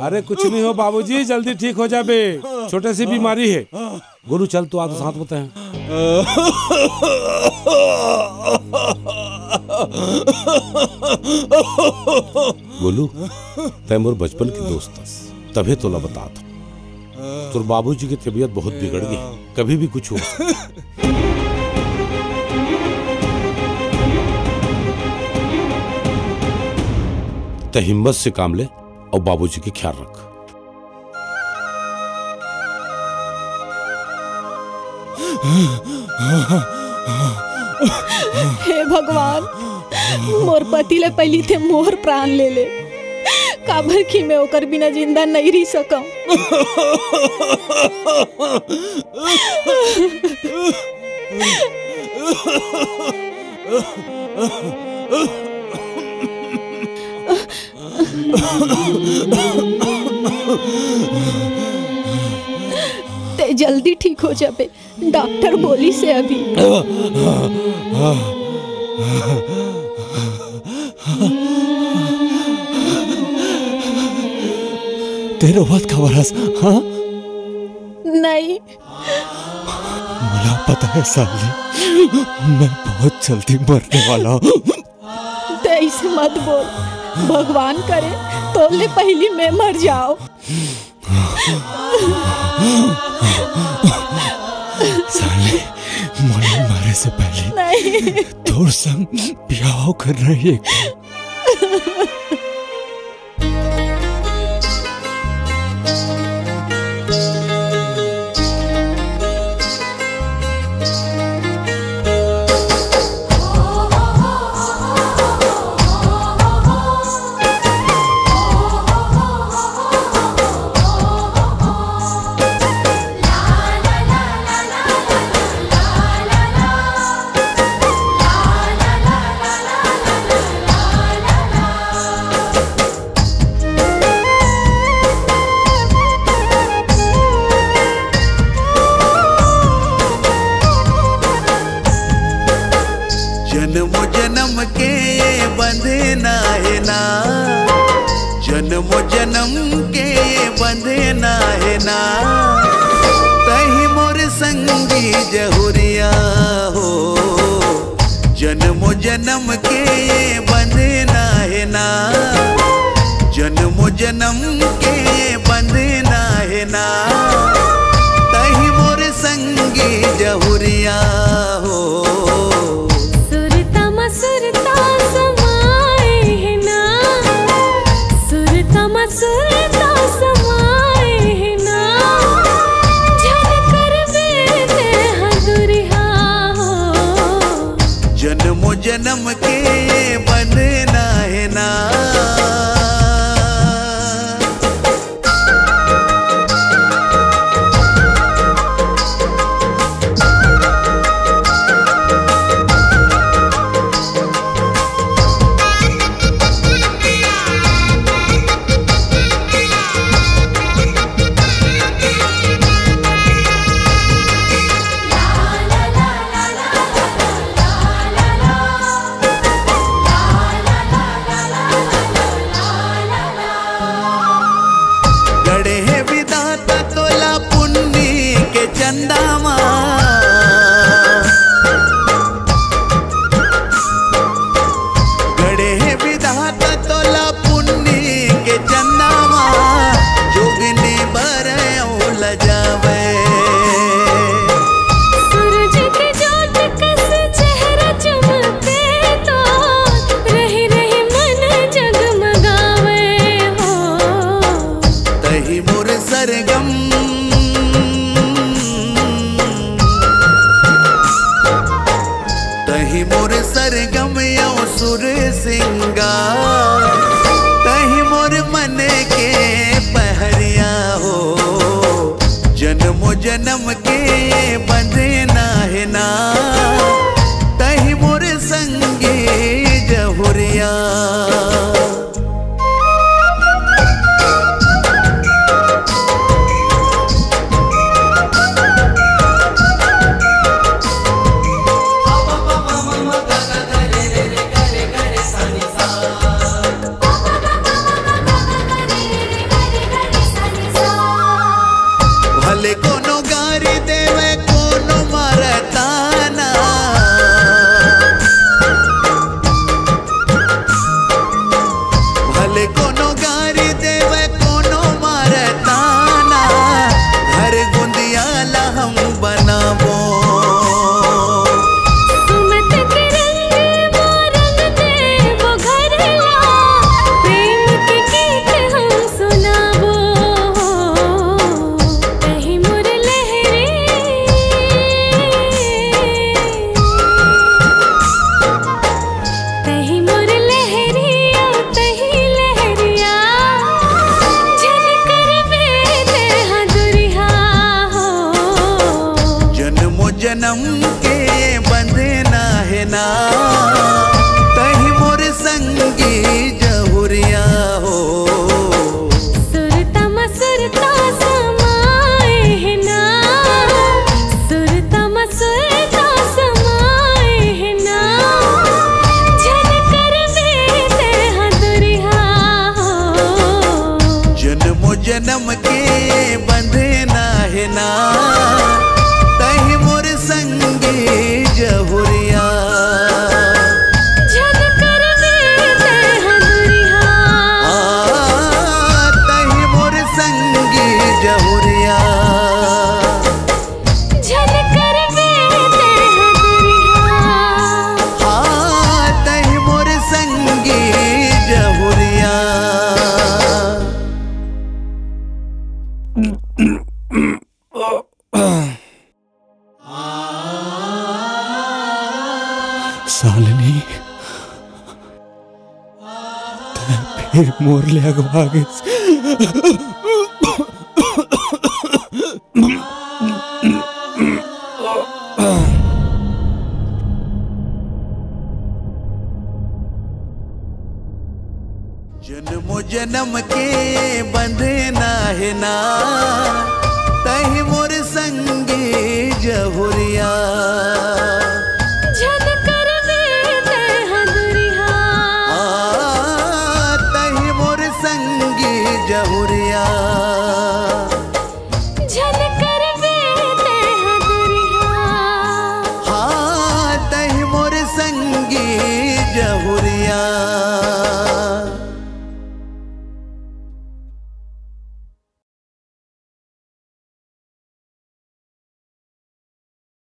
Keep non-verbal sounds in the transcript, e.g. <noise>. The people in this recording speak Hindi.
अरे कुछ नहीं हो बाबूजी, जल्दी ठीक हो जाबे छोटे सी बीमारी है। गुरु, चल तू आ तो साथ हैं। गोलू तैमूर बचपन की दोस्त तभी तोला बता था तुर बाबूजी की तबीयत बहुत बिगड़ गई। कभी भी कुछ हो <laughs> तो हिम्मत से काम ले और बाबूजी की ख्याल रख। हे भगवान मोर पति ले पहली थे मोर प्राण ले ले। काबर की मैं ओकर बिना ज़िंदा नहीं रह सकम? ते जल्दी ठीक हो जाबे डॉक्टर बोली से अभी। <laughs> <laughs> तेरे बात खबर हस हाँ? नहीं। मला पता है साली मैं बहुत जल्दी मरने वाला हूँ। ते ऐसे मत बोल। भगवान करे तो ले पहली मैं मर जाओ साली मारे से पहले नहीं। तोर संग ब्याह कर रही है। जन्म जन्म के ये बंधना है ना। जन्म जन्म के ये बंधना है ना। तही मोर संगी जहुरिया हो। जन्म जन्म के ये बंधना है ना। जन्म जन्म के ये बंधना है ना। तही मोर संगी जहुरिया हो। जन्म जन्म के बंधना है ना। कहीं मोर संगी सालनी। फिर मोर लिया भागे जन्मो जन्म के बंधना है ना। तही मोर संगे जहुरिया।